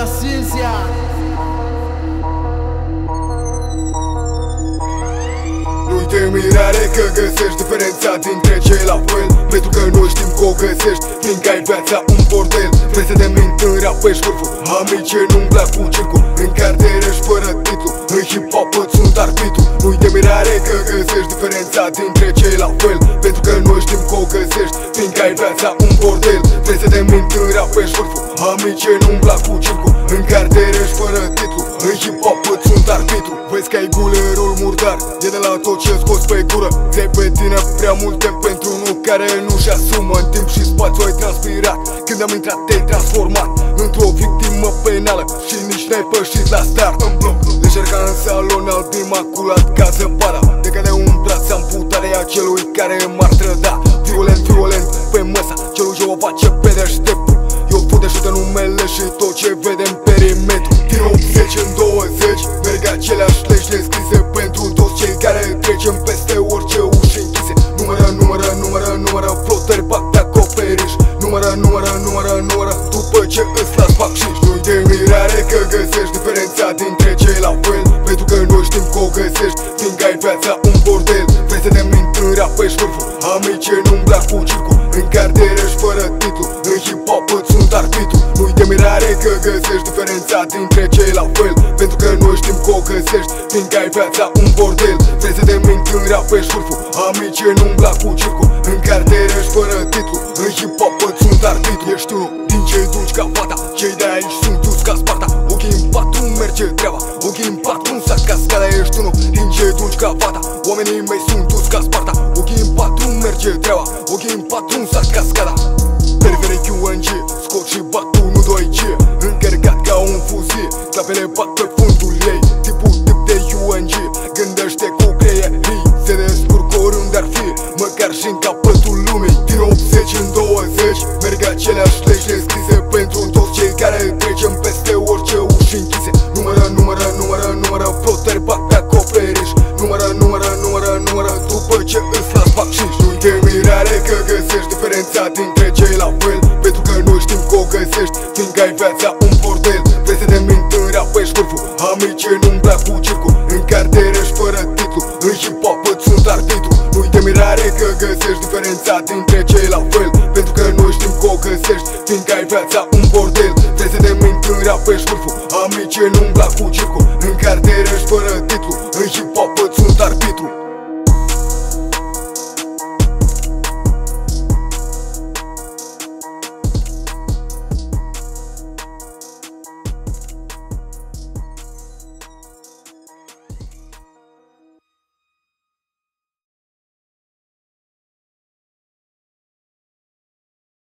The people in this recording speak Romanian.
Cinzia Nu-i de mirare că găsești diferența dintre cei la fel Pentru că noi știm că o găsești Fiindcă ai viața un bordel. Vrei să te mint în rap pe șcurful Amice nu-mi plac cu circul În cartier ești fără titlu În hip-hop îți sunt arbitru Nu-i de mirare că găsești diferența dintre cei la fel Pentru că noi știm că o găsești Fiindcă ai viața un bordel. Vrei să te mint în rap pe șcurful Amice nu-mi plac cu circul În cartier ești fără titlu. În hip-hop îți sunt arbitru. Vezi că ai gulerul murdar E de la tot ce scos pe gură. Ți pe tine prea mult timp pentru unul care nu-și asumă În timp și spațiu ai transpirat. Când am intrat te-ai transformat Într-o victimă penală Și nici n-ai pășit la start. În bloc Lejer ca în salon alb imaculat aceleași legi descrise pentru toți cei care trecem peste orice uși închise. Numără, numără, numără, numără, flotări bag pe acoperiș. Numără, numără, numără, numără, după ce îți las bacșiș Nu-i de mirare că găsești diferența dintre cei la fel Pentru că noi știm că o găsești, fiindcă ai viața un bordel Vrei să te mint în rap pe șvârful, amice nu-mi plac cu circul În cartier ești fără titlu, în hip-hop îți sunt arbitru Nu-i de mirare că găsești diferența dintre cei la fel Pentru ai viața un bordel Vrei să te mint în rap pe șvârful, amice nu-mi plac cu circul În cartier ești fără titlu, în hip-hop îți sunt arbitru Ești unul din cei dulci ca fata, cei de aici sunt dus ca Sparta. Ochii în patru merge treaba, ochii în patru sac ca scala Ești unul din cei dulci ca fata, oamenii mei sunt dus ca Sparta. Ochii în patru merge treaba, ochii în patru sac ca scala. Pervere aceleași legi deschise Pentru toți cei care trecem peste orice uși închise. Numără, numără, numără, numără, flotări bat pe acoperiș. Numără, numără, numără, numără, după ce îți las bacșiș Nu-i de mirare că găsești diferența dintre cei la fel Pentru că noi știm că o găsești, fiindcă ai viața un bordel. Vrei să te mint în rap pe șcurful, amice nu-mi plac cu circul. În cartier ești fără titlu, în hip-hop îți sunt arbitru Nu-i de mirare că găsești diferența dintre cei la fel viața un bordel Vrei să te mint în rap pe șcurful, amice nu-mi plac cu circul În cartier ești fără titlu, în hip-hop îți sunt arbitru